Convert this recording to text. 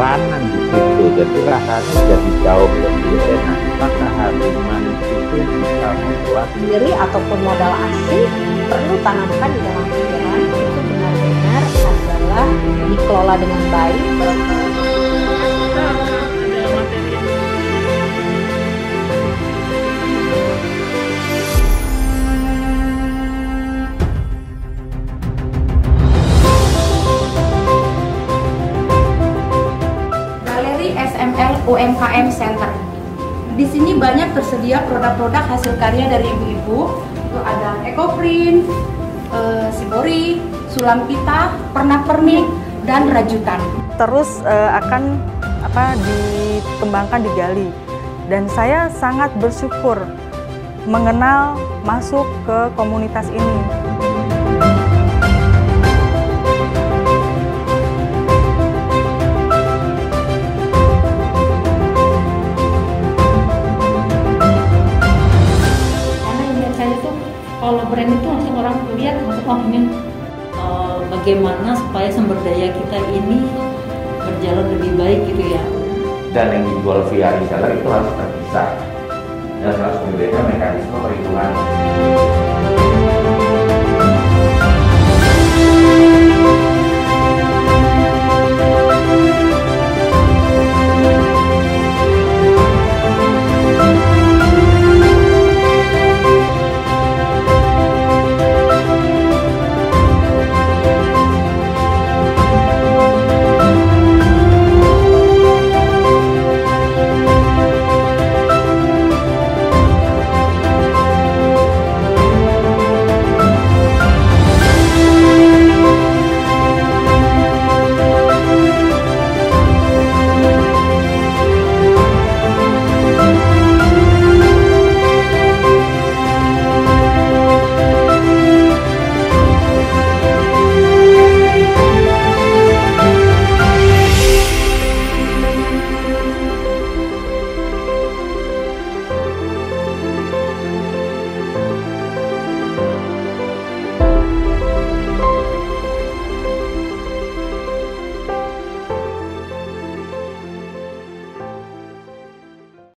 peranan di situ jadi rasanya jadi jauh lebih enak. Apakah hati manis itu bisa membuat sendiri ataupun modal asing perlu tanamkan di dalam pikiran. Itu benar-benar adalah dikelola dengan baik UMKM Center. Di sini banyak tersedia produk-produk hasil karya dari ibu-ibu. Itu ada ekoprint, eh, sibori, sulam pita, pernak-pernik, dan rajutan. terus eh, akan apa dikembangkan digali dan saya sangat bersyukur mengenal masuk ke komunitas ini. Kalau brand itu langsung orang lihat langsung oh ini eh, bagaimana supaya sumber daya kita ini berjalan lebih baik gitu ya. Dan yang dijual via reseller itu harus terpisah. Dan harus memiliki mekanisme perhitungan